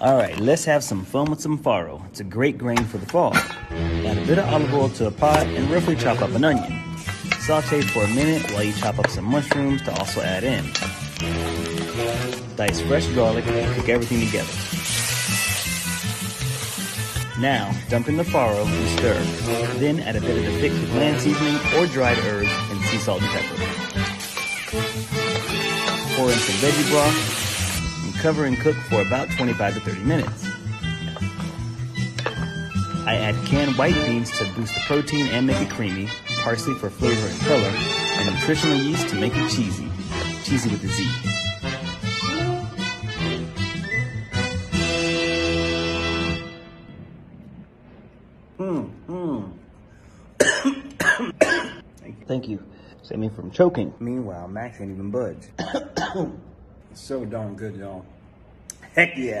All right, let's have some fun with some farro. It's a great grain for the fall. Add a bit of olive oil to a pot and roughly chop up an onion. Saute for a minute while you chop up some mushrooms to also add in. Dice fresh garlic and cook everything together. Now, dump in the farro and stir. Then add a bit of the thick bland seasoning or dried herbs and sea salt and pepper. Pour in some veggie broth and cover and cook for about 25 to 30 minutes. I add canned white beans to boost the protein and make it creamy, parsley for flavor and color, and nutritional yeast to make it cheesy. Cheesy with a Z. Mm, mm. Thank you. Thank you. Save me from choking. Meanwhile, Max ain't even budge. So darn good, y'all. Heck yeah.